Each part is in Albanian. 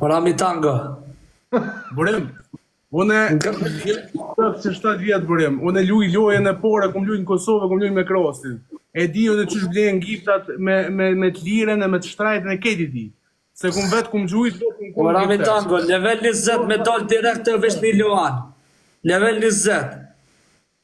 Rami Tango. Burim, unë ka si 7 vjet Burim, unë e luj lojën e parë, kum lujt në Kosovë, kum lujt me Krosin. E di unë qysh blehen giftat me me me të lirën e me të shtrajtën e krejt i di. Se kum vet kum gjujt do kum kum. Rami Tango, level 20 me dal direkt të vesh një luan. Level 20.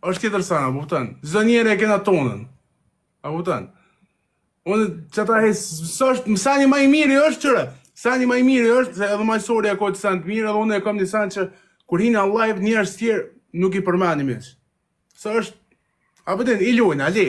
është tjetër sen, a kupton. Çdo njeri e kena tonën. A kupton. Unë qita e, s'është, Sani ma i miri është qëre. Sani ma i miri është, se edhe Masori e ka një sen të mirë, edhe unë e kam një sen që kur hina n'live njerëz tjerë, nuk i përmeni hiç. S'është, a kupton, i lujnë, a lejë.